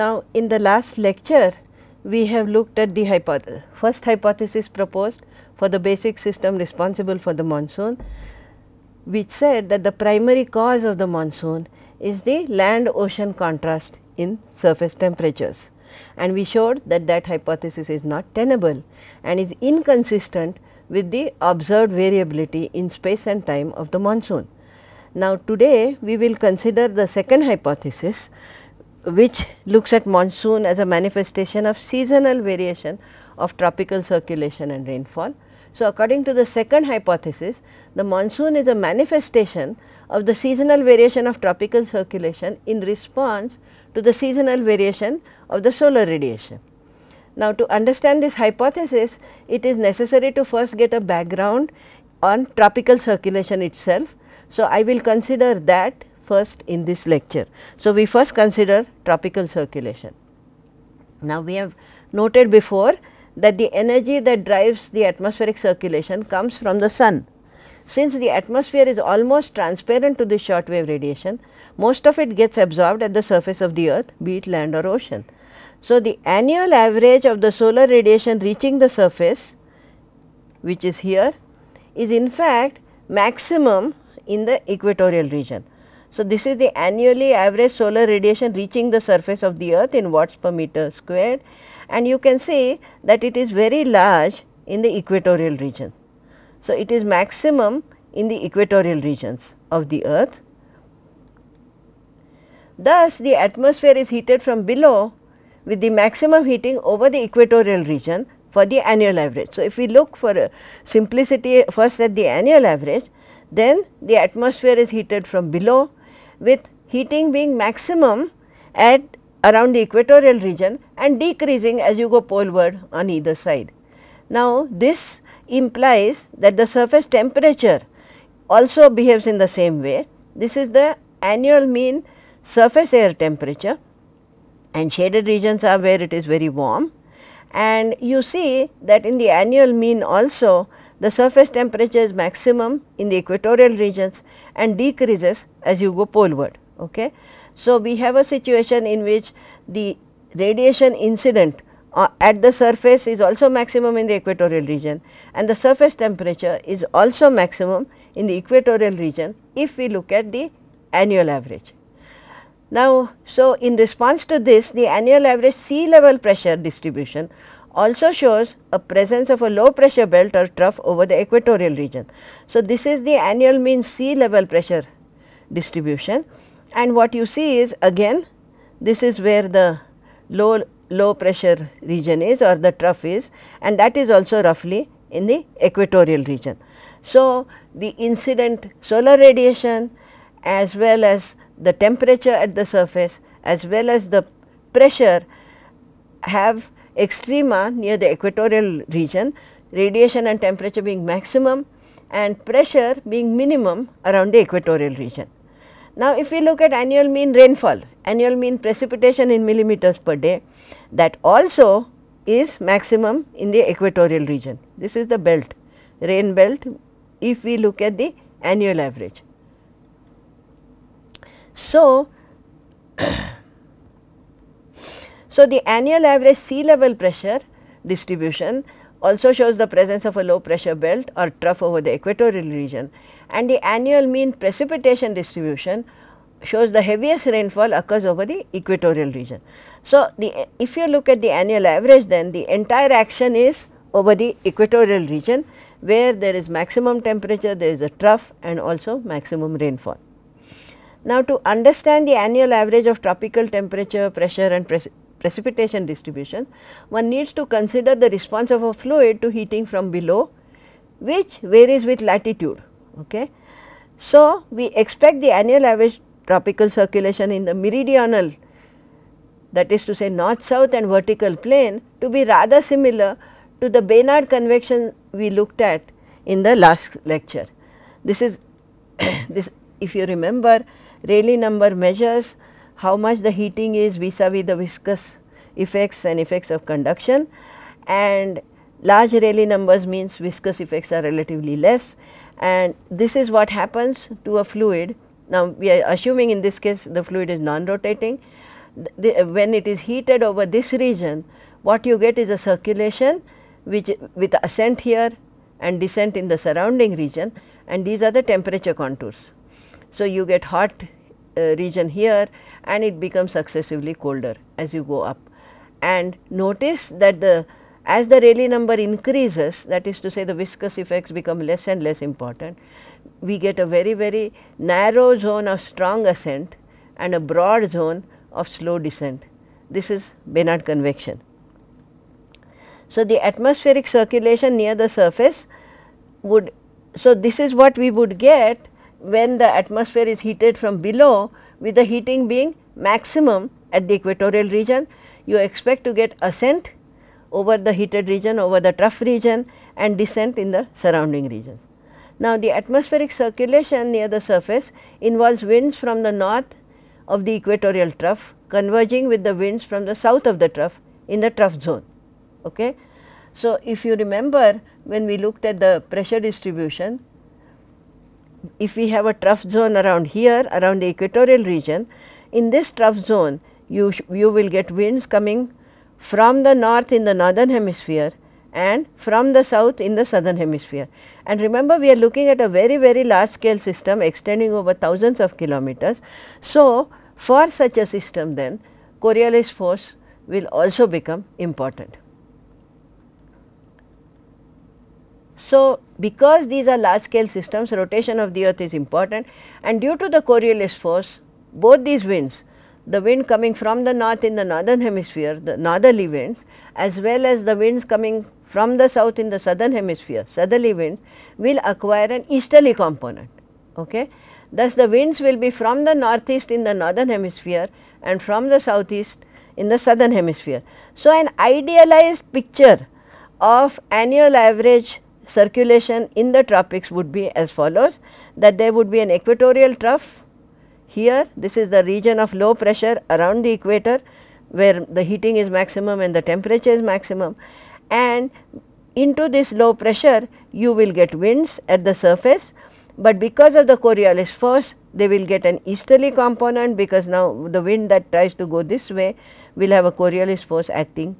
Now, in the last lecture we have looked at the hypothesis, first hypothesis proposed for the basic system responsible for the monsoon which said that the primary cause of the monsoon is the land ocean contrast in surface temperatures and we showed that that hypothesis is not tenable and is inconsistent with the observed variability in space and time of the monsoon. Now, today we will consider the second hypothesis which looks at monsoon as a manifestation of seasonal variation of tropical circulation and rainfall. So, according to the second hypothesis, the monsoon is a manifestation of the seasonal variation of tropical circulation in response to the seasonal variation of the solar radiation. Now, to understand this hypothesis, it is necessary to first get a background on tropical circulation itself. So, I will consider that first in this lecture. So, we first consider tropical circulation. Now, we have noted before that the energy that drives the atmospheric circulation comes from the sun. Since the atmosphere is almost transparent to the short wave radiation, most of it gets absorbed at the surface of the earth, be it land or ocean. So, the annual average of the solar radiation reaching the surface, which is here, is in fact maximum in the equatorial region. So, this is the annually average solar radiation reaching the surface of the earth in watts per meter squared and you can see that it is very large in the equatorial region. So, it is maximum in the equatorial regions of the earth. Thus, the atmosphere is heated from below with the maximum heating over the equatorial region for the annual average. So, if we look for simplicity first at the annual average, then the atmosphere is heated from below with heating being maximum at around the equatorial region and decreasing as you go poleward on either side. Now, this implies that the surface temperature also behaves in the same way. This is the annual mean surface air temperature and shaded regions are where it is very warm and you see that in the annual mean also the surface temperature is maximum in the equatorial regions and decreases as you go poleward. Okay. So, we have a situation in which the radiation incident uh, at the surface is also maximum in the equatorial region and the surface temperature is also maximum in the equatorial region if we look at the annual average. Now, so in response to this the annual average sea level pressure distribution also shows a presence of a low pressure belt or trough over the equatorial region. So, this is the annual mean sea level pressure distribution and what you see is again this is where the low low pressure region is or the trough is and that is also roughly in the equatorial region. So, the incident solar radiation as well as the temperature at the surface as well as the pressure have extrema near the equatorial region, radiation and temperature being maximum and pressure being minimum around the equatorial region. Now, if we look at annual mean rainfall, annual mean precipitation in millimeters per day, that also is maximum in the equatorial region. This is the belt, rain belt if we look at the annual average. So, so, the annual average sea level pressure distribution also shows the presence of a low pressure belt or trough over the equatorial region and the annual mean precipitation distribution shows the heaviest rainfall occurs over the equatorial region. So, the if you look at the annual average then the entire action is over the equatorial region where there is maximum temperature, there is a trough and also maximum rainfall. Now, to understand the annual average of tropical temperature, pressure and precipitation distribution, one needs to consider the response of a fluid to heating from below which varies with latitude. Okay. So, we expect the annual average tropical circulation in the meridional that is to say north south and vertical plane to be rather similar to the Bénard convection we looked at in the last lecture. This is this if you remember Rayleigh number measures how much the heating is vis-a-vis -vis the viscous effects and effects of conduction and large Rayleigh numbers means viscous effects are relatively less and this is what happens to a fluid. Now, we are assuming in this case the fluid is non-rotating. when it is heated over this region, what you get is a circulation which with ascent here and descent in the surrounding region and these are the temperature contours. So, you get hot uh, region here and it becomes successively colder as you go up. And notice that the as the Rayleigh number increases that is to say the viscous effects become less and less important, we get a very very narrow zone of strong ascent and a broad zone of slow descent. This is Bénard convection. So, the atmospheric circulation near the surface would, so this is what we would get when the atmosphere is heated from below with the heating being maximum at the equatorial region. You expect to get ascent over the heated region over the trough region and descent in the surrounding region. Now, the atmospheric circulation near the surface involves winds from the north of the equatorial trough converging with the winds from the south of the trough in the trough zone. Okay. So, if you remember when we looked at the pressure distribution, if we have a trough zone around here around the equatorial region, in this trough zone you, you will get winds coming from the north in the northern hemisphere and from the south in the southern hemisphere. And remember we are looking at a very very large scale system extending over thousands of kilometers. So, for such a system then Coriolis force will also become important. So, because these are large scale systems rotation of the earth is important and due to the Coriolis force both these winds the wind coming from the north in the northern hemisphere the northerly winds as well as the winds coming from the south in the southern hemisphere southerly winds will acquire an easterly component. Okay. Thus, the winds will be from the northeast in the northern hemisphere and from the southeast in the southern hemisphere. So, an idealized picture of annual average circulation in the tropics would be as follows that there would be an equatorial trough here. This is the region of low pressure around the equator where the heating is maximum and the temperature is maximum. And into this low pressure you will get winds at the surface, but because of the Coriolis force they will get an easterly component because now the wind that tries to go this way will have a Coriolis force acting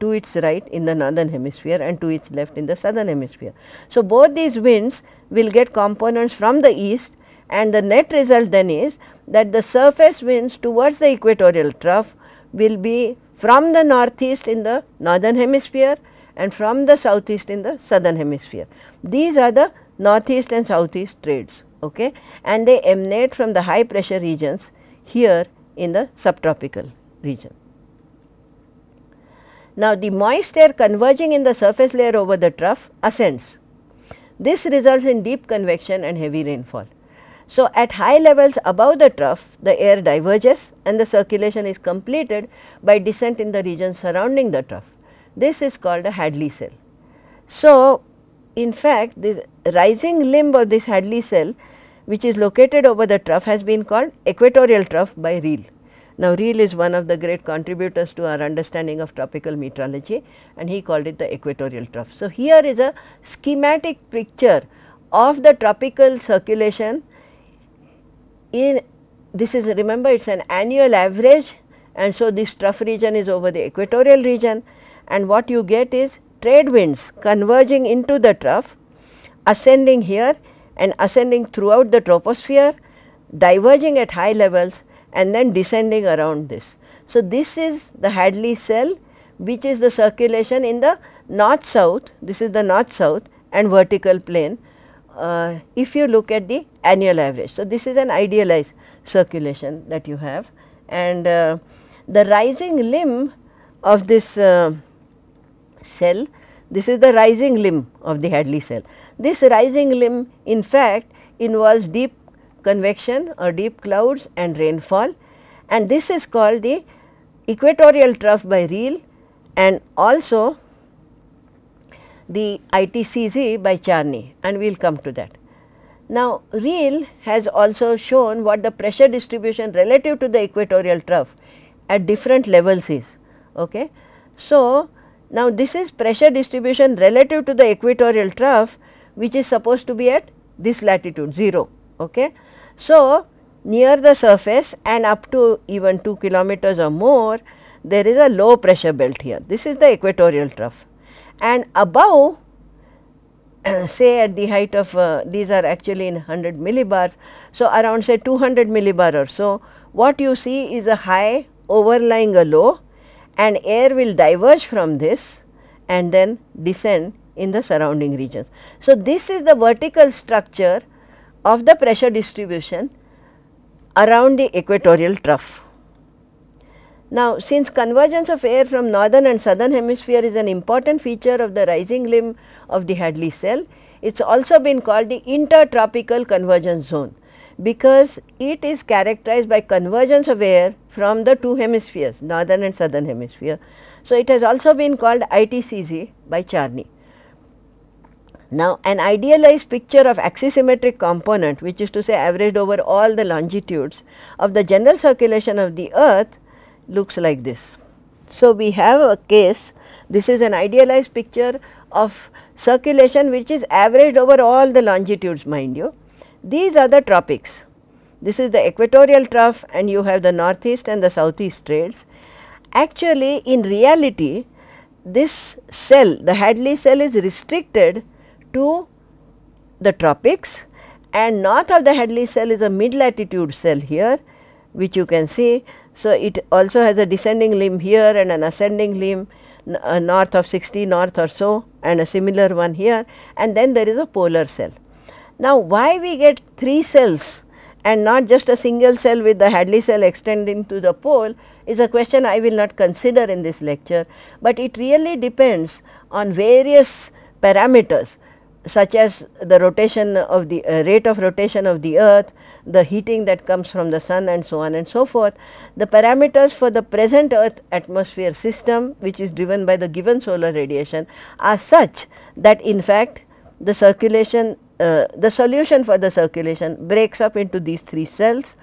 to its right in the northern hemisphere and to its left in the southern hemisphere. So, both these winds will get components from the east and the net result then is that the surface winds towards the equatorial trough will be from the northeast in the northern hemisphere and from the southeast in the southern hemisphere. These are the northeast and southeast trades okay? and they emanate from the high pressure regions here in the subtropical region. Now, the moist air converging in the surface layer over the trough ascends. This results in deep convection and heavy rainfall. So, at high levels above the trough, the air diverges and the circulation is completed by descent in the region surrounding the trough. This is called a Hadley cell. So, in fact, this rising limb of this Hadley cell which is located over the trough has been called equatorial trough by Riehl. Now, Riehl is one of the great contributors to our understanding of tropical meteorology and he called it the equatorial trough. So, here is a schematic picture of the tropical circulation in this is remember it is an annual average and so this trough region is over the equatorial region and what you get is trade winds converging into the trough ascending here and ascending throughout the troposphere diverging at high levels and then descending around this. So, this is the Hadley cell which is the circulation in the north south, this is the north south and vertical plane uh, if you look at the annual average. So, this is an idealized circulation that you have and uh, the rising limb of this uh, cell, this is the rising limb of the Hadley cell. This rising limb in fact involves deep convection or deep clouds and rainfall and this is called the equatorial trough by Riehl and also the ITCZ by Charney and we will come to that. Now, Riehl has also shown what the pressure distribution relative to the equatorial trough at different levels is. Okay. So, now this is pressure distribution relative to the equatorial trough which is supposed to be at this latitude 0. Okay. So, near the surface and up to even 2 kilometers or more there is a low pressure belt here. This is the equatorial trough and above say at the height of uh, these are actually in 100 millibars. So, around say 200 millibar or so what you see is a high overlying a low and air will diverge from this and then descend in the surrounding regions. So, this is the vertical structure of the pressure distribution around the equatorial trough. Now, since convergence of air from northern and southern hemisphere is an important feature of the rising limb of the Hadley cell, it is also been called the intertropical convergence zone because it is characterized by convergence of air from the two hemispheres northern and southern hemisphere. So, it has also been called ITCZ by Charney. Now, an idealized picture of axisymmetric component which is to say averaged over all the longitudes of the general circulation of the earth looks like this. So, we have a case this is an idealized picture of circulation which is averaged over all the longitudes mind you. These are the tropics. This is the equatorial trough and you have the northeast and the southeast trades. Actually in reality this cell the Hadley cell is restricted to the tropics and north of the Hadley cell is a mid latitude cell here which you can see. So, it also has a descending limb here and an ascending limb uh, north of 60 north or so and a similar one here. And then there is a polar cell. Now, why we get 3 cells and not just a single cell with the Hadley cell extending to the pole is a question I will not consider in this lecture, but it really depends on various parameters such as the rotation of the uh, rate of rotation of the earth, the heating that comes from the sun and so on and so forth. The parameters for the present earth atmosphere system which is driven by the given solar radiation are such that in fact the circulation uh, the solution for the circulation breaks up into these three cells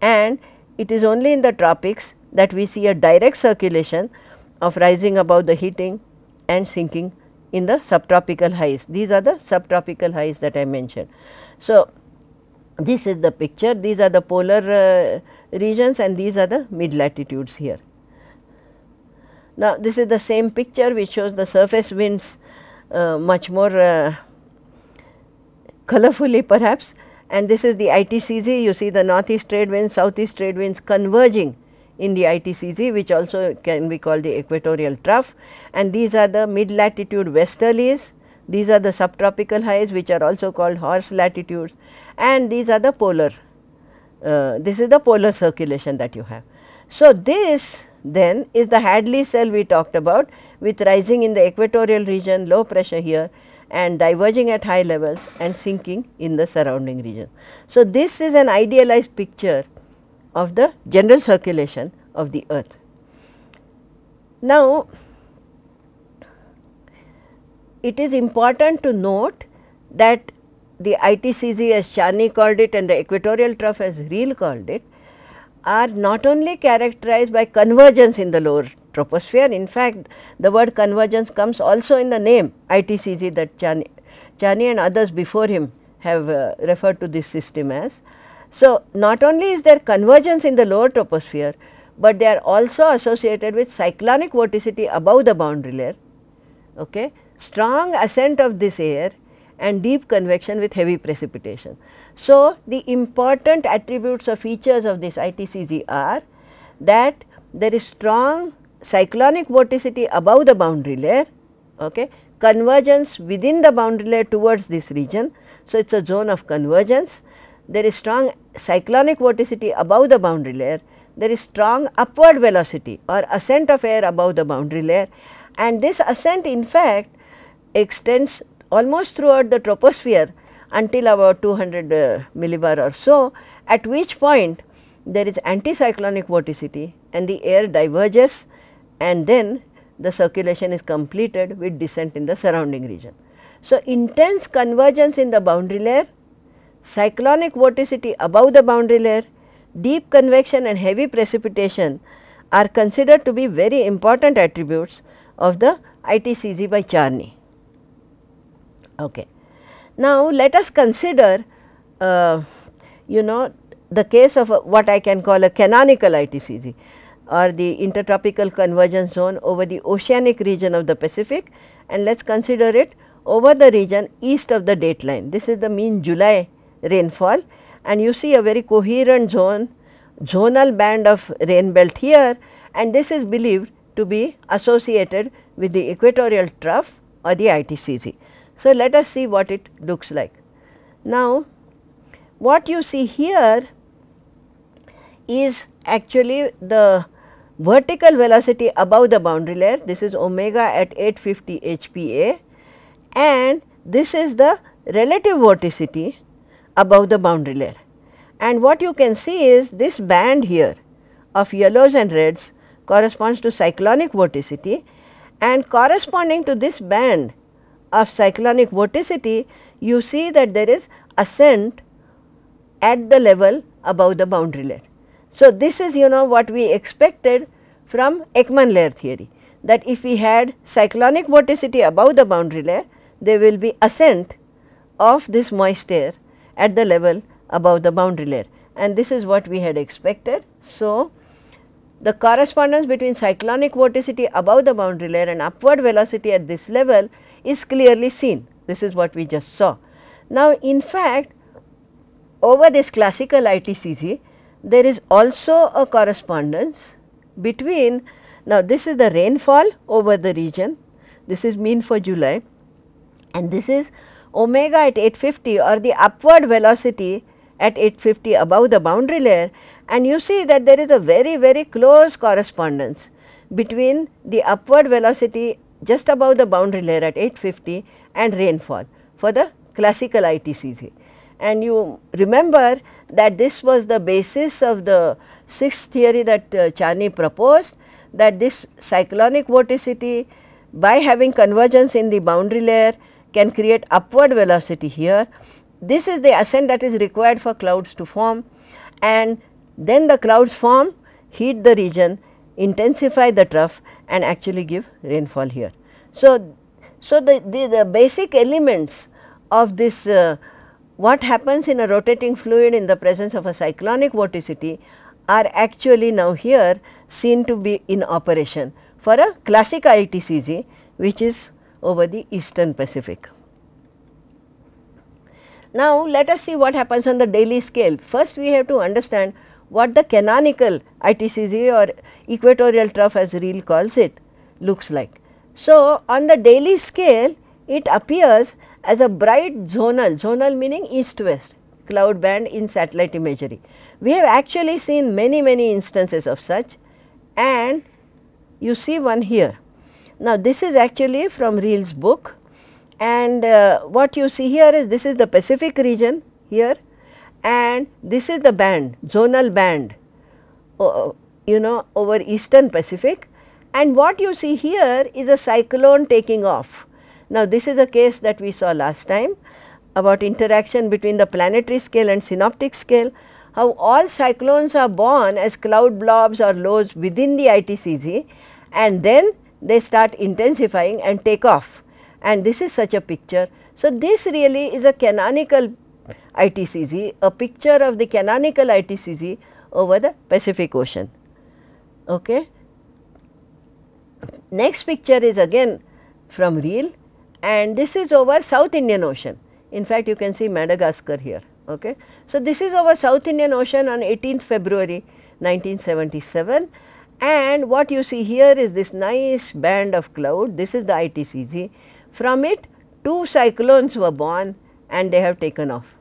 and it is only in the tropics that we see a direct circulation of rising above the heating and sinking in the subtropical highs. These are the subtropical highs that I mentioned. So, this is the picture, these are the polar uh, regions and these are the mid latitudes here. Now, this is the same picture which shows the surface winds uh, much more uh, colorfully perhaps and this is the ITCZ, you see the northeast trade winds, southeast trade winds converging in the ITCZ which also can be called the equatorial trough and these are the mid latitude westerlies, these are the subtropical highs which are also called horse latitudes and these are the polar, uh, this is the polar circulation that you have. So, this then is the Hadley cell we talked about with rising in the equatorial region, low pressure here and diverging at high levels and sinking in the surrounding region. So, this is an idealized picture of the general circulation of the earth. Now, it is important to note that the ITCZ as Charney called it and the equatorial trough as Riehl called it are not only characterized by convergence in the lower troposphere. In fact, the word convergence comes also in the name ITCZ that Charney, Charney and others before him have uh, referred to this system as. So, not only is there convergence in the lower troposphere, but they are also associated with cyclonic vorticity above the boundary layer, okay? strong ascent of this air and deep convection with heavy precipitation. So, the important attributes or features of this ITCZ are that there is strong cyclonic vorticity above the boundary layer, okay, convergence within the boundary layer towards this region. So, it is a zone of convergence. There is strong cyclonic vorticity above the boundary layer. There is strong upward velocity or ascent of air above the boundary layer and this ascent in fact extends almost throughout the troposphere until about 200 uh, millibar or so, at which point there is anticyclonic vorticity and the air diverges and then the circulation is completed with descent in the surrounding region. So, intense convergence in the boundary layer, cyclonic vorticity above the boundary layer, deep convection and heavy precipitation are considered to be very important attributes of the ITCZ by Charney. Okay. Now, let us consider uh, you know the case of a, what I can call a canonical ITCZ or the intertropical convergence zone over the oceanic region of the Pacific and let us consider it over the region east of the date line. This is the mean July rainfall and you see a very coherent zone, zonal band of rain belt here and this is believed to be associated with the equatorial trough or the ITCZ. So, let us see what it looks like. Now, what you see here is actually the vertical velocity above the boundary layer, this is omega at 850 HPA and this is the relative vorticity above the boundary layer. And what you can see is this band here of yellows and reds corresponds to cyclonic vorticity and corresponding to this band of cyclonic vorticity you see that there is ascent at the level above the boundary layer. So, this is you know what we expected from Ekman layer theory that if we had cyclonic vorticity above the boundary layer there will be ascent of this moist air at the level above the boundary layer and this is what we had expected. So, the correspondence between cyclonic vorticity above the boundary layer and upward velocity at this level is clearly seen. This is what we just saw. Now, in fact, over this classical ITCZ, there is also a correspondence between, now this is the rainfall over the region, this is mean for July and this is omega at 850 or the upward velocity at 850 above the boundary layer and you see that there is a very very close correspondence between the upward velocity just above the boundary layer at 850 and rainfall for the classical ITCZ. And you remember that this was the basis of the CISK theory that uh, Charney proposed that this cyclonic vorticity by having convergence in the boundary layer can create upward velocity here. This is the ascent that is required for clouds to form and then the clouds form, heat the region, intensify the trough and actually give rainfall here. So, so the, the, the basic elements of this uh, what happens in a rotating fluid in the presence of a cyclonic vorticity are actually now here seen to be in operation for a classic ITCZ which is over the eastern Pacific. Now, let us see what happens on the daily scale. First we have to understand what the canonical ITCZ or equatorial trough as Riehl calls it looks like. So, on the daily scale it appears as a bright zonal, zonal meaning east west cloud band in satellite imagery. We have actually seen many many instances of such and you see one here. Now, this is actually from Riehl's book. And uh, what you see here is this is the Pacific region here. And this is the band zonal band uh, you know over eastern Pacific. And what you see here is a cyclone taking off. Now, this is a case that we saw last time about interaction between the planetary scale and synoptic scale, how all cyclones are born as cloud blobs or lows within the ITCZ and then they start intensifying and take off and this is such a picture. So, this really is a canonical ITCZ, a picture of the canonical ITCZ over the Pacific Ocean. Okay. Next picture is again from Riehl and this is over South Indian Ocean. In fact, you can see Madagascar here. Okay. So, this is over South Indian Ocean on 18th February 1977 and what you see here is this nice band of cloud, this is the ITCZ. From it two cyclones were born and they have taken off.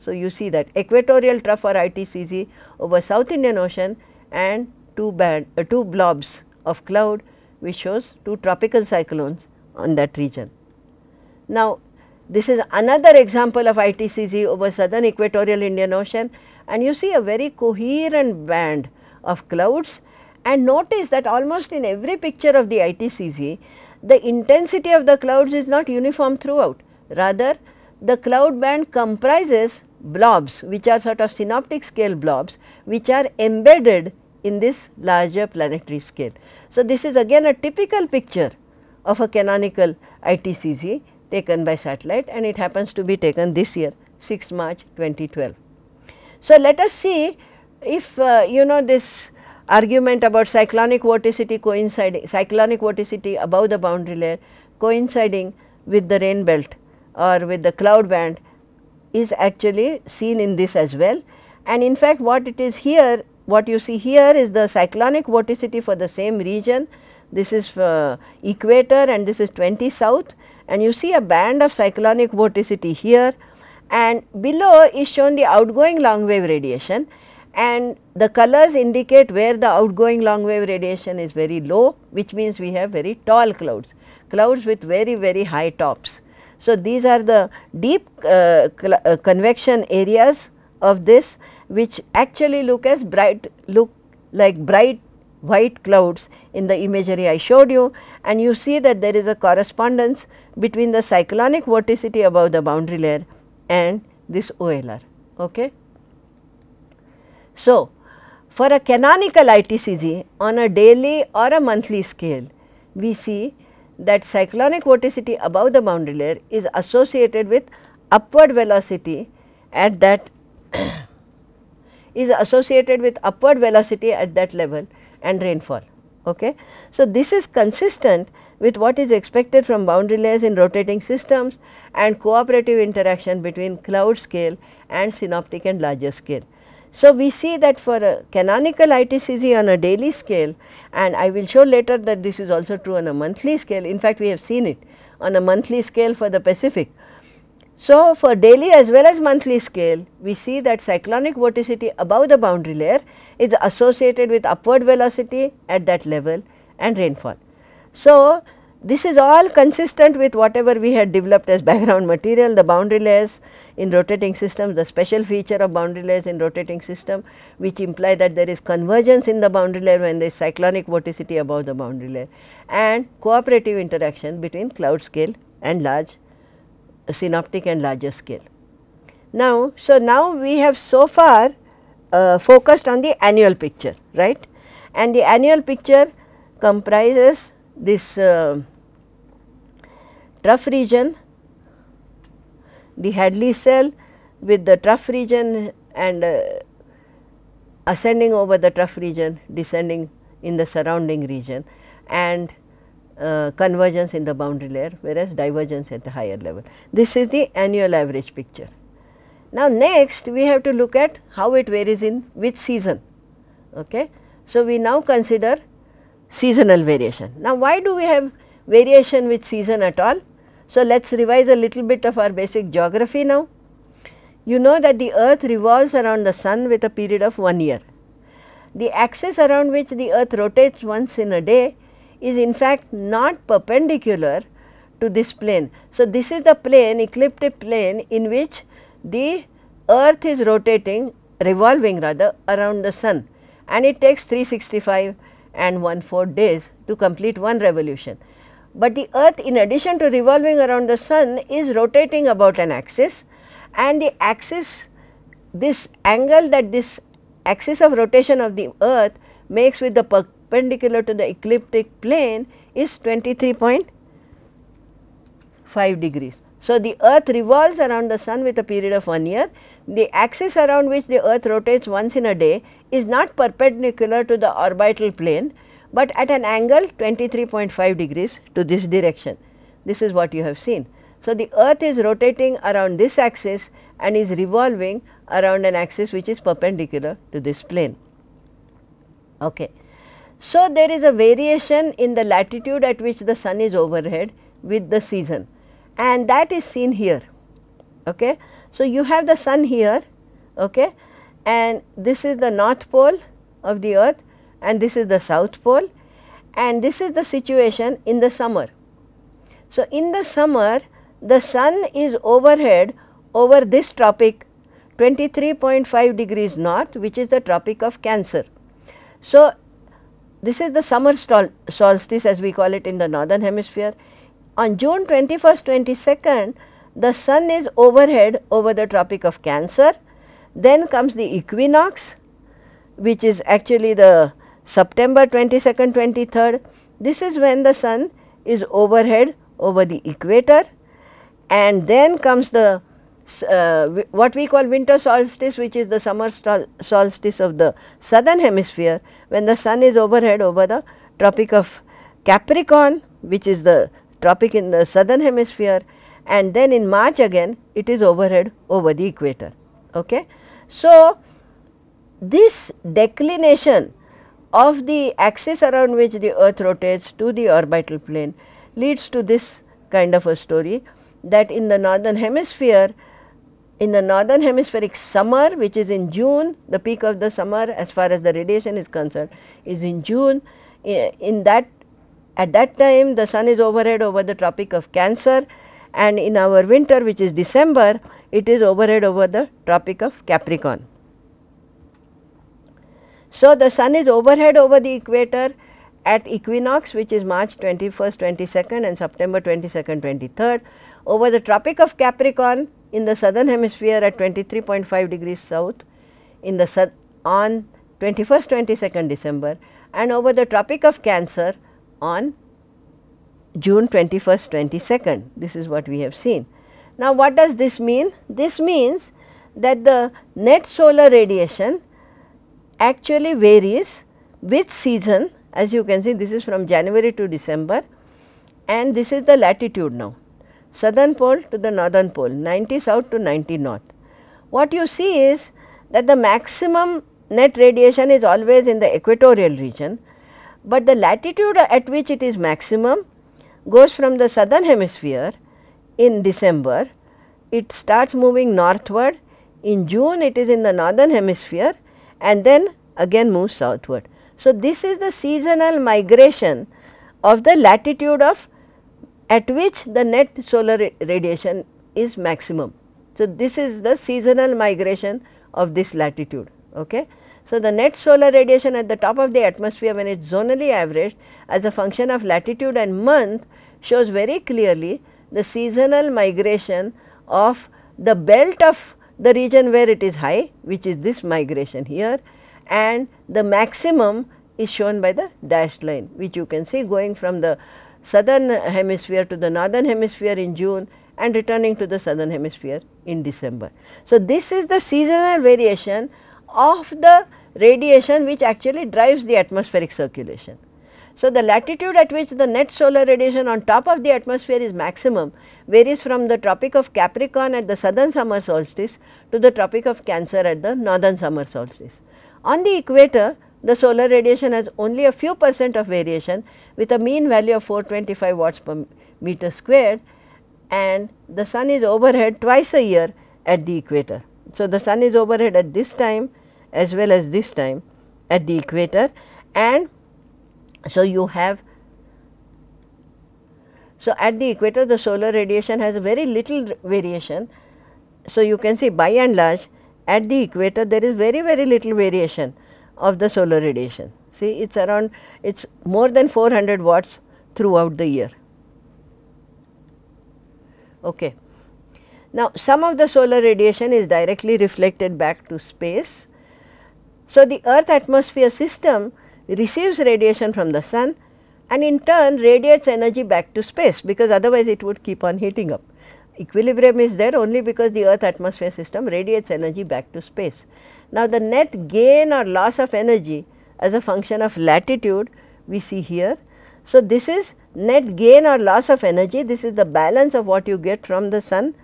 So, you see that equatorial trough or ITCZ over South Indian Ocean and two, band, uh, two blobs of cloud which shows two tropical cyclones on that region. Now, this is another example of ITCZ over southern equatorial Indian Ocean and you see a very coherent band of clouds and notice that almost in every picture of the ITCZ, the intensity of the clouds is not uniform throughout. Rather, the cloud band comprises blobs which are sort of synoptic scale blobs which are embedded in this larger planetary scale. So, this is again a typical picture of a canonical ITCZ taken by satellite and it happens to be taken this year 6 March 2012. So, let us see if uh, you know this argument about cyclonic vorticity coinciding cyclonic vorticity above the boundary layer coinciding with the rain belt or with the cloud band is actually seen in this as well. And in fact, what it is here what you see here is the cyclonic vorticity for the same region. This is uh, equator and this is 20 south and you see a band of cyclonic vorticity here and below is shown the outgoing long wave radiation and the colors indicate where the outgoing long wave radiation is very low which means we have very tall clouds, clouds with very very high tops. So, these are the deep uh, uh, convection areas of this which actually look as bright look like bright white clouds in the imagery I showed you and you see that there is a correspondence between the cyclonic vorticity above the boundary layer and this OLR. Okay. So, for a canonical ITCZ on a daily or a monthly scale, we see that cyclonic vorticity above the boundary layer is associated with upward velocity at that is associated with upward velocity at that level and rainfall. Okay. So, this is consistent with what is expected from boundary layers in rotating systems and cooperative interaction between cloud scale and synoptic and larger scale. So, we see that for a canonical ITCZ on a daily scale and I will show later that this is also true on a monthly scale. In fact, we have seen it on a monthly scale for the Pacific. So, for daily as well as monthly scale, we see that cyclonic vorticity above the boundary layer is associated with upward velocity at that level and rainfall. So, this is all consistent with whatever we had developed as background material, the boundary layers in rotating systems, the special feature of boundary layers in rotating system which imply that there is convergence in the boundary layer when there is cyclonic vorticity above the boundary layer and cooperative interaction between cloud scale and large synoptic and larger scale. Now, so now we have so far uh, focused on the annual picture, right? And the annual picture comprises this uh, trough region, the Hadley cell with the trough region and uh, ascending over the trough region, descending in the surrounding region and uh, convergence in the boundary layer whereas divergence at the higher level. This is the annual average picture. Now, next we have to look at how it varies in which season. Okay. So, we now consider seasonal variation. Now, why do we have variation with season at all? So, let us revise a little bit of our basic geography now. You know that the earth revolves around the sun with a period of 1 year. The axis around which the earth rotates once in a day is in fact not perpendicular to this plane. So, this is the plane ecliptic plane in which the earth is rotating revolving rather around the sun and it takes 365 and 1 4 days to complete one revolution. But the earth in addition to revolving around the sun is rotating about an axis and the axis this angle that this axis of rotation of the earth makes with the perpendicular to the ecliptic plane is 23.5 degrees. So, the earth revolves around the sun with a period of 1 year. The axis around which the earth rotates once in a day is not perpendicular to the orbital plane, but at an angle 23.5 degrees to this direction. This is what you have seen. So, the earth is rotating around this axis and is revolving around an axis which is perpendicular to this plane. Okay. So, there is a variation in the latitude at which the sun is overhead with the season and that is seen here. Okay. So, you have the sun here okay, and this is the north pole of the earth and this is the south pole and this is the situation in the summer. So, in the summer the sun is overhead over this tropic 23.5 degrees north which is the tropic of cancer. So, this is the summer solstice as we call it in the northern hemisphere. On June 21st 22nd the sun is overhead over the tropic of cancer then comes the equinox which is actually the September 22nd 23rd this is when the sun is overhead over the equator and then comes the uh, what we call winter solstice which is the summer solstice of the southern hemisphere when the sun is overhead over the tropic of Capricorn which is the tropic in the southern hemisphere and then in March again it is overhead over the equator. Okay. So, this declination of the axis around which the earth rotates to the orbital plane leads to this kind of a story that in the northern hemisphere in the northern hemispheric summer which is in June the peak of the summer as far as the radiation is concerned is in June in that at that time the sun is overhead over the tropic of cancer and in our winter which is December it is overhead over the tropic of Capricorn. So, the sun is overhead over the equator at equinox which is March 21st, 22nd and September 22nd, 23rd over the tropic of Capricorn in the southern hemisphere at 23.5 degrees south in the on 21st 22nd December and over the tropic of Cancer on June 21st 22nd this is what we have seen. Now what does this mean? This means that the net solar radiation actually varies with season. As you can see this is from January to December and this is the latitude now. Southern pole to the northern pole 90 south to 90 north. What you see is that the maximum net radiation is always in the equatorial region, but the latitude at which it is maximum goes from the southern hemisphere in December, it starts moving northward, in June it is in the northern hemisphere and then again moves southward. So, this is the seasonal migration of the latitude of at which the net solar radiation is maximum. So, this is the seasonal migration of this latitude. Okay. So, the net solar radiation at the top of the atmosphere when it is zonally averaged as a function of latitude and month shows very clearly the seasonal migration of the belt of the region where it is high which is this migration here and the maximum is shown by the dashed line which you can see going from the southern hemisphere to the northern hemisphere in June and returning to the southern hemisphere in December. So, this is the seasonal variation of the radiation which actually drives the atmospheric circulation. So, the latitude at which the net solar radiation on top of the atmosphere is maximum varies from the tropic of Capricorn at the southern summer solstice to the tropic of Cancer at the northern summer solstice. On the equator, the solar radiation has only a few percent of variation with a mean value of 425 watts per meter squared and the sun is overhead twice a year at the equator. So, the sun is overhead at this time as well as this time at the equator and so you have so at the equator the solar radiation has a very little variation. So, you can see by and large at the equator there is very very little variation of the solar radiation. See it is around it is more than 400 watts throughout the year. Okay. Now, some of the solar radiation is directly reflected back to space. So, the earth atmosphere system receives radiation from the sun and in turn radiates energy back to space because otherwise it would keep on heating up. Equilibrium is there only because the earth atmosphere system radiates energy back to space. Now, the net gain or loss of energy as a function of latitude we see here. So, this is net gain or loss of energy, this is the balance of what you get from the sun,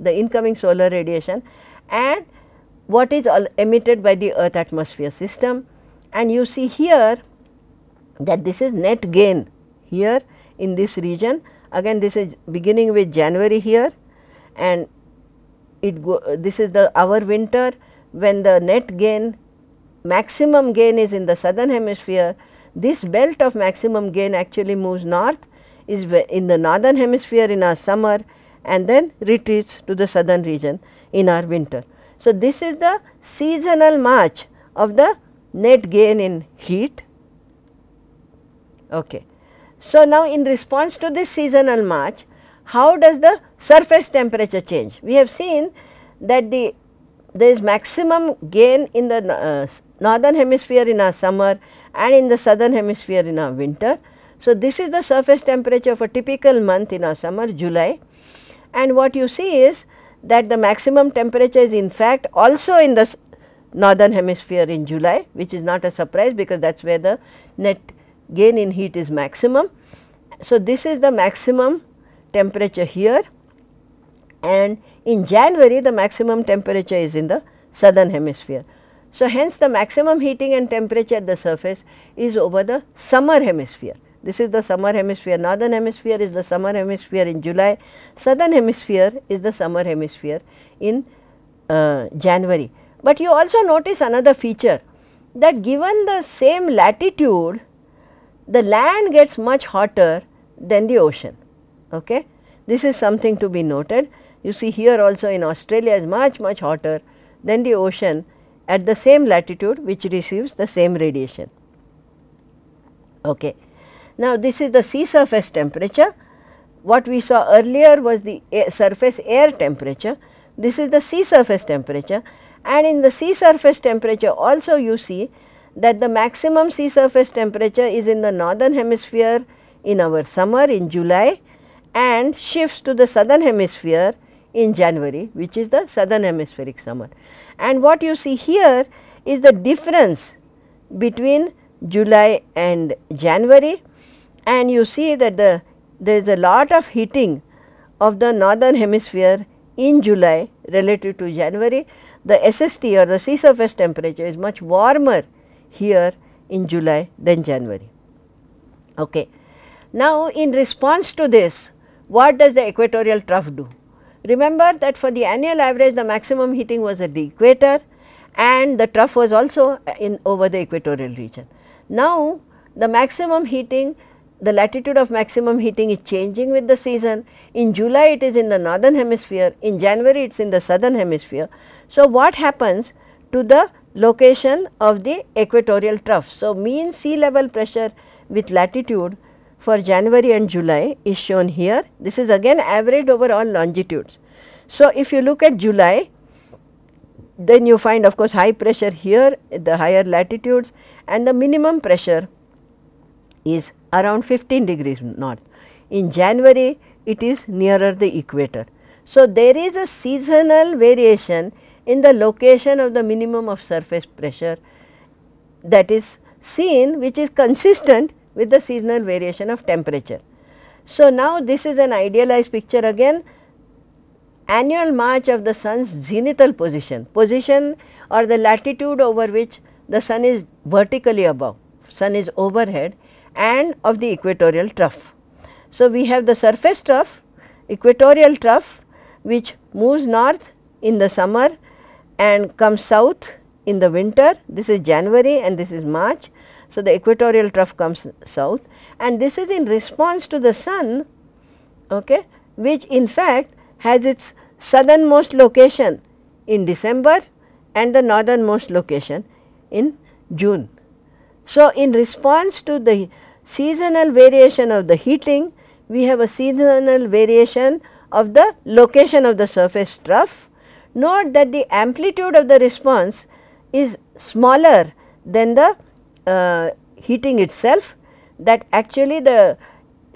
the incoming solar radiation and what is emitted by the earth atmosphere system. And you see here that this is net gain here in this region. Again this is beginning with January here and it go, this is the our winter when the net gain maximum gain is in the southern hemisphere, this belt of maximum gain actually moves north is in the northern hemisphere in our summer and then retreats to the southern region in our winter. So, this is the seasonal march of the net gain in heat. Okay. So, now in response to this seasonal march, how does the surface temperature change? We have seen that the there is maximum gain in the uh, northern hemisphere in our summer and in the southern hemisphere in our winter. So, this is the surface temperature of a typical month in our summer July and what you see is that the maximum temperature is in fact also in the northern hemisphere in July which is not a surprise because that is where the net gain in heat is maximum. So, this is the maximum temperature here and in January the maximum temperature is in the southern hemisphere. So, hence the maximum heating and temperature at the surface is over the summer hemisphere. This is the summer hemisphere, northern hemisphere is the summer hemisphere in July, southern hemisphere is the summer hemisphere in uh, January. But you also notice another feature that given the same latitude, the land gets much hotter than the ocean. Okay? This is something to be noted. You see here also in Australia is much much hotter than the ocean at the same latitude which receives the same radiation. Okay. Now, this is the sea surface temperature. What we saw earlier was the air surface air temperature. This is the sea surface temperature and in the sea surface temperature also you see that the maximum sea surface temperature is in the northern hemisphere in our summer in July and shifts to the southern hemisphere in January which is the southern hemispheric summer. And what you see here is the difference between July and January and you see that the there is a lot of heating of the northern hemisphere in July relative to January. The SST or the sea surface temperature is much warmer here in July than January. Okay. Now, in response to this, what does the equatorial trough do? Remember that for the annual average the maximum heating was at the equator and the trough was also in over the equatorial region. Now, the maximum heating the latitude of maximum heating is changing with the season. In July it is in the northern hemisphere, in January it is in the southern hemisphere. So, what happens to the location of the equatorial trough? So, mean sea level pressure with latitude for January and July is shown here. This is again averaged over all longitudes. So, if you look at July, then you find of course high pressure here at the higher latitudes and the minimum pressure is around 15 degrees north. In January, it is nearer the equator. So, there is a seasonal variation in the location of the minimum of surface pressure that is seen which is consistent with the seasonal variation of temperature. So, now this is an idealized picture again annual march of the sun's zenithal position, position or the latitude over which the sun is vertically above, sun is overhead and of the equatorial trough. So, we have the surface trough, equatorial trough which moves north in the summer and comes south in the winter. This is January and this is March. So, the equatorial trough comes south and this is in response to the sun okay, which in fact has its southernmost location in December and the northernmost location in June. So, in response to the seasonal variation of the heating, we have a seasonal variation of the location of the surface trough. Note that the amplitude of the response is smaller than the uh, heating itself that actually the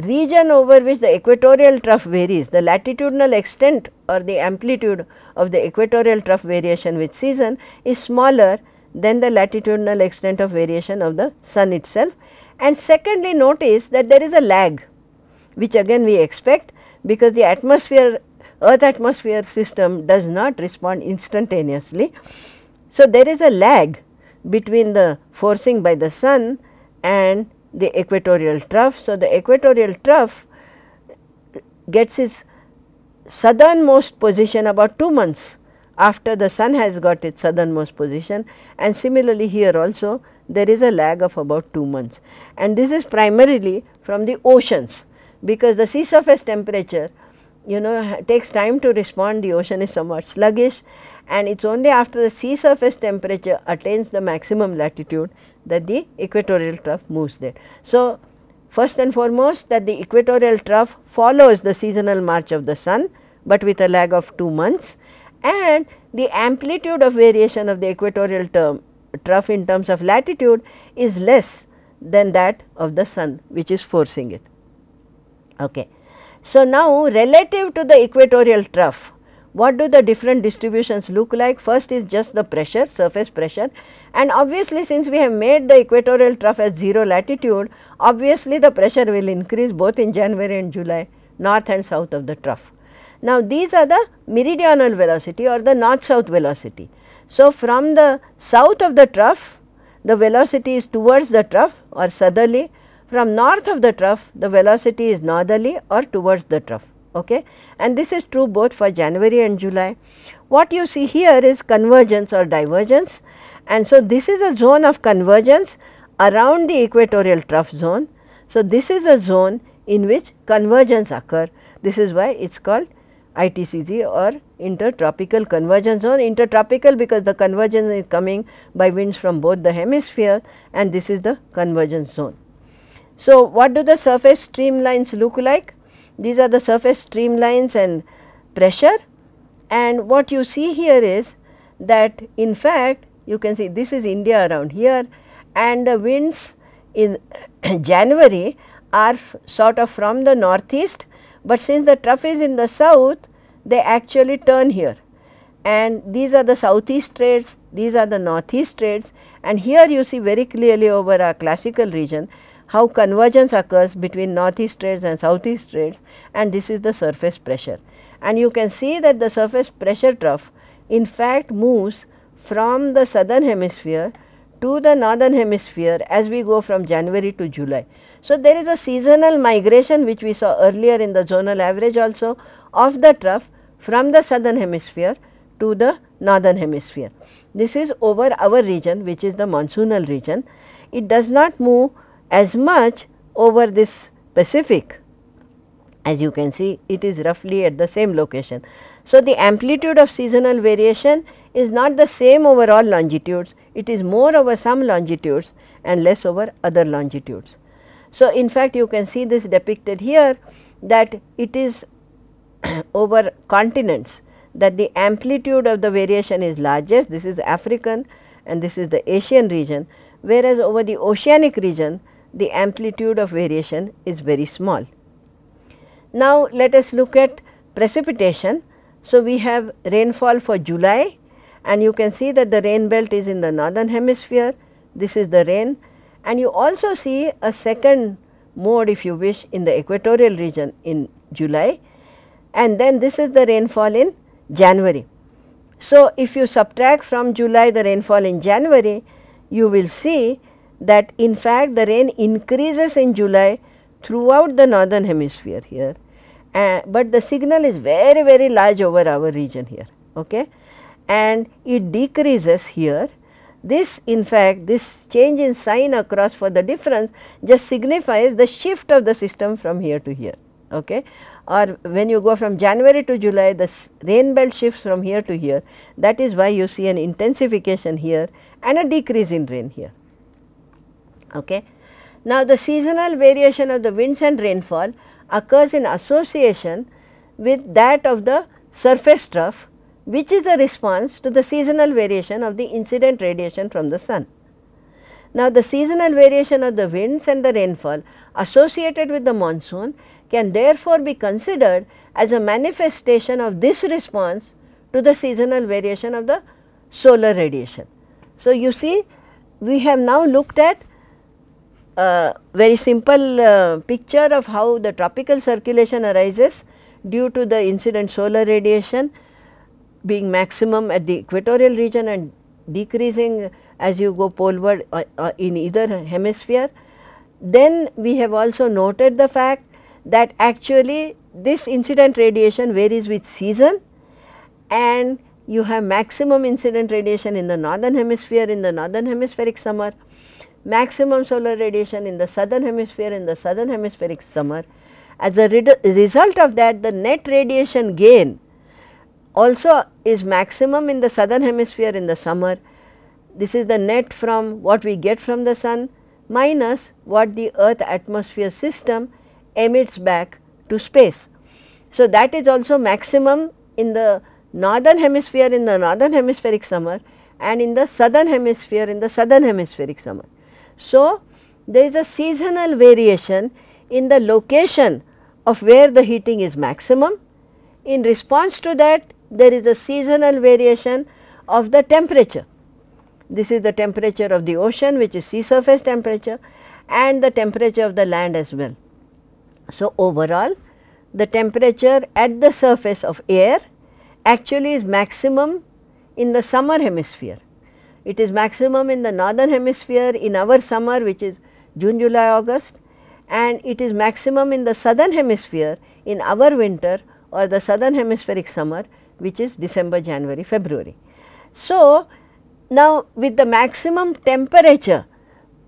region over which the equatorial trough varies, the latitudinal extent or the amplitude of the equatorial trough variation with season is smaller than the latitudinal extent of variation of the sun itself. And secondly, notice that there is a lag which again we expect because the atmosphere earth atmosphere system does not respond instantaneously. So, there is a lag between the forcing by the sun and the equatorial trough. So, the equatorial trough gets its southernmost position about 2 months after the sun has got its southernmost position and similarly here also there is a lag of about 2 months and this is primarily from the oceans because the sea surface temperature you know takes time to respond the ocean is somewhat sluggish and it is only after the sea surface temperature attains the maximum latitude that the equatorial trough moves there. So, first and foremost that the equatorial trough follows the seasonal march of the sun, but with a lag of 2 months and the amplitude of variation of the equatorial term trough in terms of latitude is less than that of the sun which is forcing it. Okay. So, now relative to the equatorial trough what do the different distributions look like? First is just the pressure, surface pressure and obviously since we have made the equatorial trough as 0 latitude, obviously the pressure will increase both in January and July, north and south of the trough. Now these are the meridional velocity or the north-south velocity. So from the south of the trough, the velocity is towards the trough or southerly, from north of the trough, the velocity is northerly or towards the trough okay and this is true both for January and July. What you see here is convergence or divergence and so this is a zone of convergence around the equatorial trough zone. So, this is a zone in which convergence occur this is why it is called ITCZ or intertropical convergence zone intertropical because the convergence is coming by winds from both the hemispheres and this is the convergence zone. So, what do the surface streamlines look like? These are the surface streamlines and pressure. And what you see here is that in fact you can see this is India around here. And the winds in January are sort of from the northeast, but since the trough is in the south they actually turn here. And these are the southeast trades, these are the northeast trades. And here you see very clearly over our classical region how convergence occurs between northeast trades and southeast trades and this is the surface pressure. And you can see that the surface pressure trough in fact moves from the southern hemisphere to the northern hemisphere as we go from January to July. So, there is a seasonal migration which we saw earlier in the zonal average also of the trough from the southern hemisphere to the northern hemisphere. This is over our region which is the monsoonal region. It does not move as much over this Pacific as you can see it is roughly at the same location. So, the amplitude of seasonal variation is not the same over all longitudes, it is more over some longitudes and less over other longitudes. So, in fact, you can see this depicted here that it is over continents that the amplitude of the variation is largest, this is African and this is the Asian region, whereas over the oceanic region the amplitude of variation is very small. Now, let us look at precipitation. So, we have rainfall for July and you can see that the rain belt is in the northern hemisphere, this is the rain and you also see a second mode if you wish in the equatorial region in July and then this is the rainfall in January. So, if you subtract from July the rainfall in January, you will see that in fact the rain increases in July throughout the northern hemisphere here, uh, but the signal is very very large over our region here okay and it decreases here. This in fact this change in sign across for the difference just signifies the shift of the system from here to here okay or when you go from January to July the rain belt shifts from here to here that is why you see an intensification here and a decrease in rain here. Okay. Now, the seasonal variation of the winds and rainfall occurs in association with that of the surface trough which is a response to the seasonal variation of the incident radiation from the sun. Now, the seasonal variation of the winds and the rainfall associated with the monsoon can therefore be considered as a manifestation of this response to the seasonal variation of the solar radiation. So, you see we have now looked at a very simple uh, picture of how the tropical circulation arises due to the incident solar radiation being maximum at the equatorial region and decreasing as you go poleward uh, uh, in either hemisphere. Then we have also noted the fact that actually this incident radiation varies with season and you have maximum incident radiation in the northern hemisphere in the northern hemispheric summer maximum solar radiation in the southern hemisphere in the southern hemispheric summer. As a result of that the net radiation gain also is maximum in the southern hemisphere in the summer. This is the net from what we get from the sun minus what the earth atmosphere system emits back to space. So, that is also maximum in the northern hemisphere in the northern hemispheric summer and in the southern hemisphere in the southern hemispheric summer. So, there is a seasonal variation in the location of where the heating is maximum. In response to that there is a seasonal variation of the temperature. This is the temperature of the ocean which is sea surface temperature and the temperature of the land as well. So, overall the temperature at the surface of air actually is maximum in the summer hemisphere. It is maximum in the northern hemisphere in our summer which is June, July, August and it is maximum in the southern hemisphere in our winter or the southern hemispheric summer which is December, January, February. So, now with the maximum temperature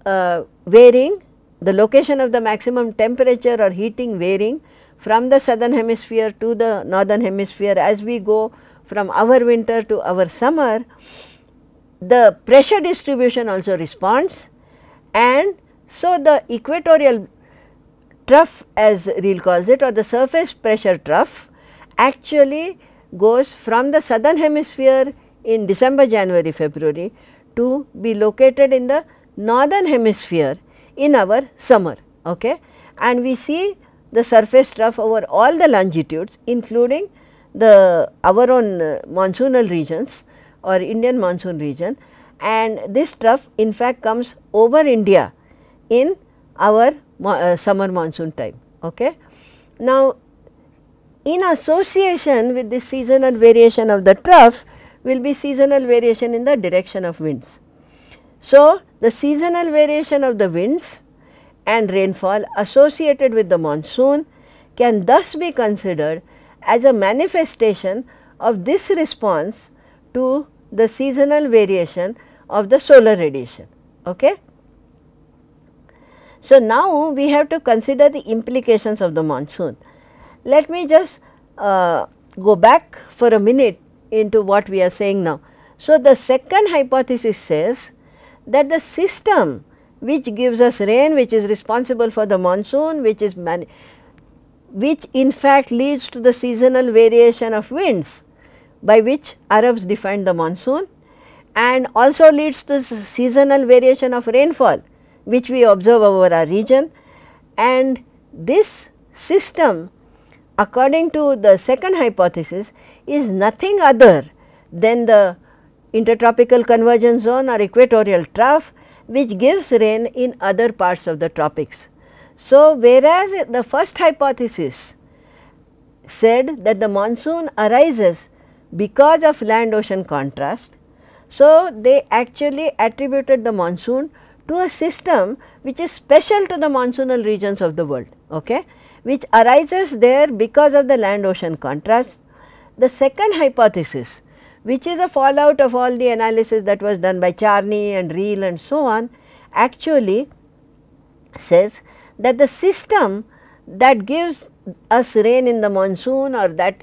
uh, varying, the location of the maximum temperature or heating varying from the southern hemisphere to the northern hemisphere as we go from our winter to our summer, the pressure distribution also responds and so the equatorial trough as Riehl calls it or the surface pressure trough actually goes from the southern hemisphere in December, January, February to be located in the northern hemisphere in our summer. Okay? And we see the surface trough over all the longitudes including the our own uh, monsoonal regions or Indian monsoon region and this trough in fact comes over India in our uh, summer monsoon time. Okay. Now, in association with the seasonal variation of the trough will be seasonal variation in the direction of winds. So, the seasonal variation of the winds and rainfall associated with the monsoon can thus be considered as a manifestation of this response to the seasonal variation of the solar radiation. Okay? So, now we have to consider the implications of the monsoon. Let me just uh, go back for a minute into what we are saying now. So, the second hypothesis says that the system which gives us rain which is responsible for the monsoon which is which in fact leads to the seasonal variation of winds by which Arabs defined the monsoon and also leads to seasonal variation of rainfall which we observe over our region and this system according to the second hypothesis is nothing other than the intertropical convergence zone or equatorial trough which gives rain in other parts of the tropics. So, whereas the first hypothesis said that the monsoon arises because of land ocean contrast, so they actually attributed the monsoon to a system which is special to the monsoonal regions of the world, okay, which arises there because of the land ocean contrast. The second hypothesis which is a fallout of all the analysis that was done by Charney and Riehl and so on actually says that the system that gives us rain in the monsoon or that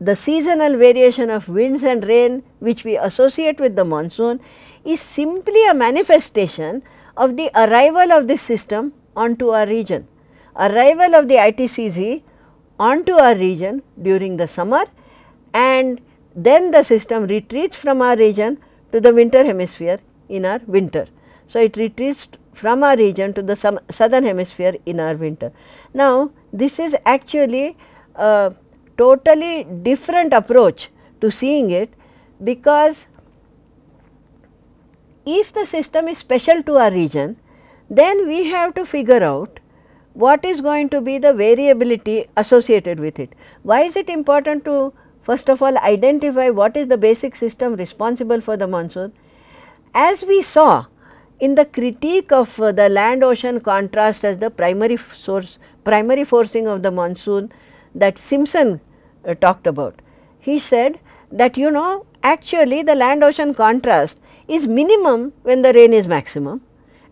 the seasonal variation of winds and rain which we associate with the monsoon is simply a manifestation of the arrival of this system onto our region. Arrival of the ITCZ onto our region during the summer and then the system retreats from our region to the winter hemisphere in our winter. So, it retreats from our region to the southern hemisphere in our winter. Now, this is actually a totally different approach to seeing it because if the system is special to our region, then we have to figure out what is going to be the variability associated with it. Why is it important to first of all identify what is the basic system responsible for the monsoon? As we saw in the critique of uh, the land ocean contrast as the primary source, primary forcing of the monsoon that Simpson uh, talked about. He said that you know actually the land ocean contrast is minimum when the rain is maximum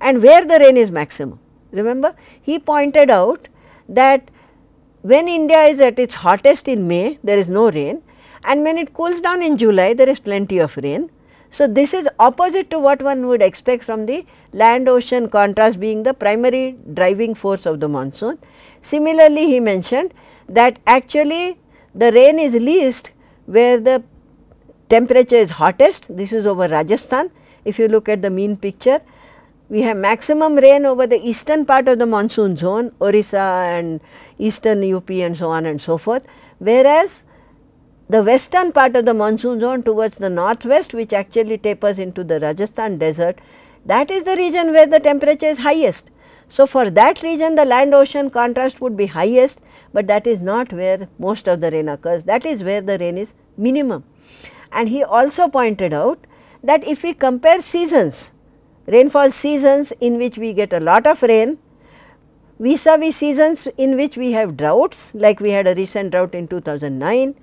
and where the rain is maximum. Remember he pointed out that when India is at its hottest in May there is no rain and when it cools down in July there is plenty of rain. So, this is opposite to what one would expect from the land ocean contrast being the primary driving force of the monsoon. Similarly, he mentioned that actually the rain is least where the temperature is hottest, this is over Rajasthan. If you look at the mean picture, we have maximum rain over the eastern part of the monsoon zone, Orissa and eastern UP and so on and so forth, whereas the western part of the monsoon zone towards the northwest which actually tapers into the Rajasthan desert that is the region where the temperature is highest. So, for that region the land ocean contrast would be highest, but that is not where most of the rain occurs that is where the rain is minimum. And he also pointed out that if we compare seasons rainfall seasons in which we get a lot of rain vis-a-vis seasons in which we have droughts like we had a recent drought in 2009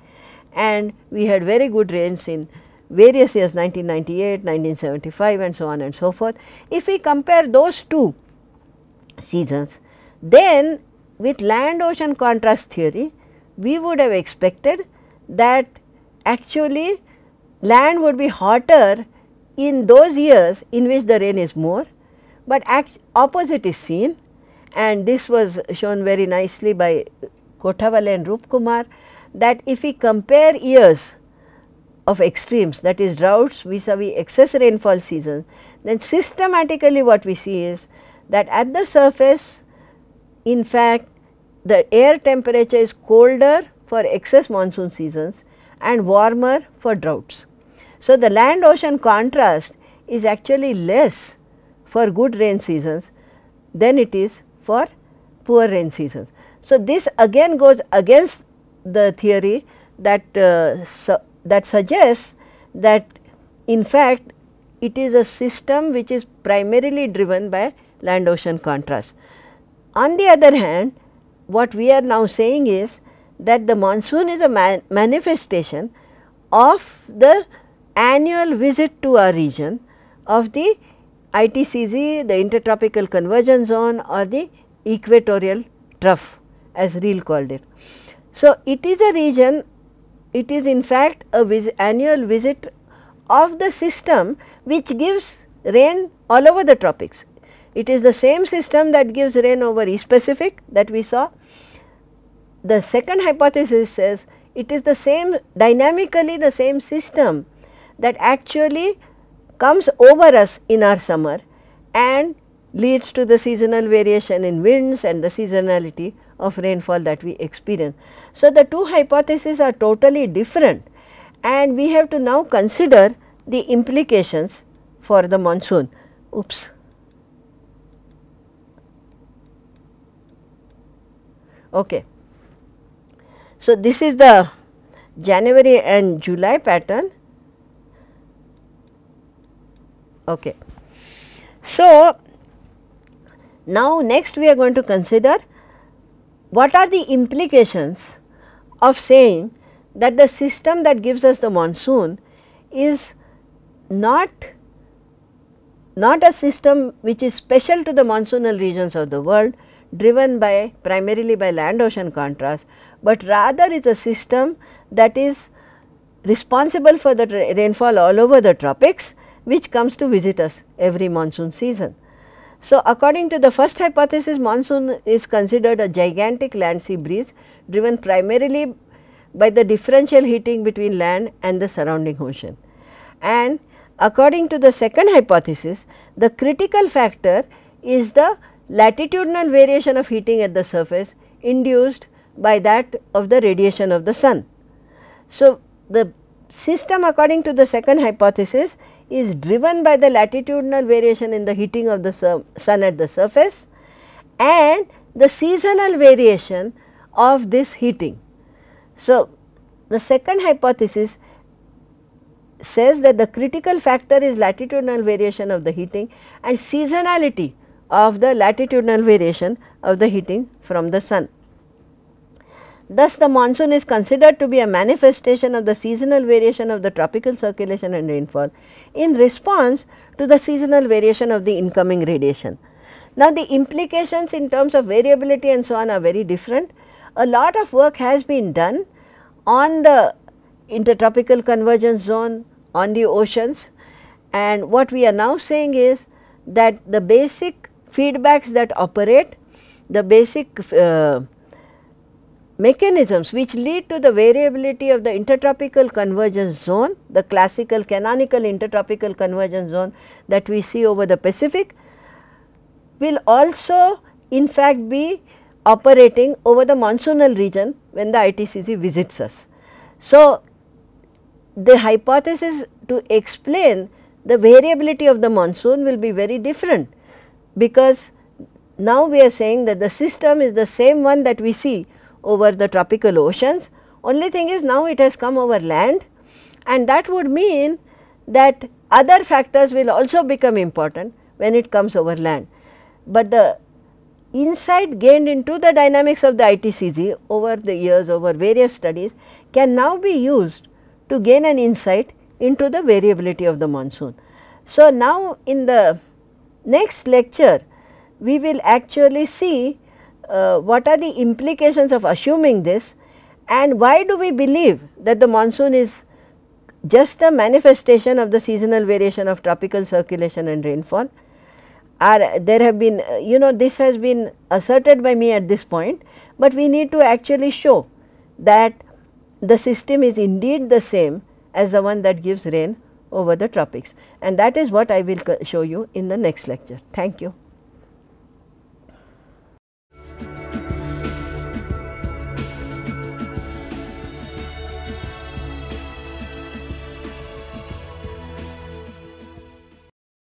and we had very good rains in various years 1998, 1975 and so on and so forth. If we compare those two seasons. Then with land ocean contrast theory we would have expected that actually land would be hotter in those years in which the rain is more, but opposite is seen. And this was shown very nicely by Kothawale and Roop Kumar that if we compare years of extremes that is droughts vis-a-vis excess rainfall seasons, then systematically what we see is that at the surface in fact the air temperature is colder for excess monsoon seasons and warmer for droughts. So, the land ocean contrast is actually less for good rain seasons than it is for poor rain seasons. So, this again goes against the theory that uh, su that suggests that in fact it is a system which is primarily driven by land ocean contrast. On the other hand, what we are now saying is that the monsoon is a man manifestation of the annual visit to our region of the ITCZ, the intertropical convergence zone or the equatorial trough as Riehl called it. So, it is a region, it is in fact a vis annual visit of the system which gives rain all over the tropics. It is the same system that gives rain over East Pacific that we saw. The second hypothesis says it is the same dynamically the same system that actually comes over us in our summer and leads to the seasonal variation in winds and the seasonality of rainfall that we experience. So, the two hypotheses are totally different and we have to now consider the implications for the monsoon. Oops. Okay. So, this is the January and July pattern Okay. So, now next we are going to consider what are the implications of saying that the system that gives us the monsoon is not not a system which is special to the monsoonal regions of the world driven by primarily by land ocean contrast, but rather is a system that is responsible for the rainfall all over the tropics which comes to visit us every monsoon season. So, according to the first hypothesis monsoon is considered a gigantic land sea breeze driven primarily by the differential heating between land and the surrounding ocean. And according to the second hypothesis the critical factor is the latitudinal variation of heating at the surface induced by that of the radiation of the sun. So, the system according to the second hypothesis is driven by the latitudinal variation in the heating of the sun at the surface and the seasonal variation of this heating. So, the second hypothesis says that the critical factor is latitudinal variation of the heating and seasonality of the latitudinal variation of the heating from the sun. Thus, the monsoon is considered to be a manifestation of the seasonal variation of the tropical circulation and rainfall in response to the seasonal variation of the incoming radiation. Now, the implications in terms of variability and so on are very different. A lot of work has been done on the intertropical convergence zone, on the oceans and what we are now saying is that the basic feedbacks that operate, the basic uh, mechanisms which lead to the variability of the intertropical convergence zone, the classical canonical intertropical convergence zone that we see over the Pacific will also in fact be operating over the monsoonal region when the ITCZ visits us. So, the hypothesis to explain the variability of the monsoon will be very different because now we are saying that the system is the same one that we see over the tropical oceans. Only thing is now it has come over land and that would mean that other factors will also become important when it comes over land. But the insight gained into the dynamics of the ITCZ over the years over various studies can now be used to gain an insight into the variability of the monsoon. So, now in the next lecture we will actually see uh, what are the implications of assuming this and why do we believe that the monsoon is just a manifestation of the seasonal variation of tropical circulation and rainfall. Are, there have been you know this has been asserted by me at this point, but we need to actually show that the system is indeed the same as the one that gives rain over the tropics and that is what I will show you in the next lecture. Thank you.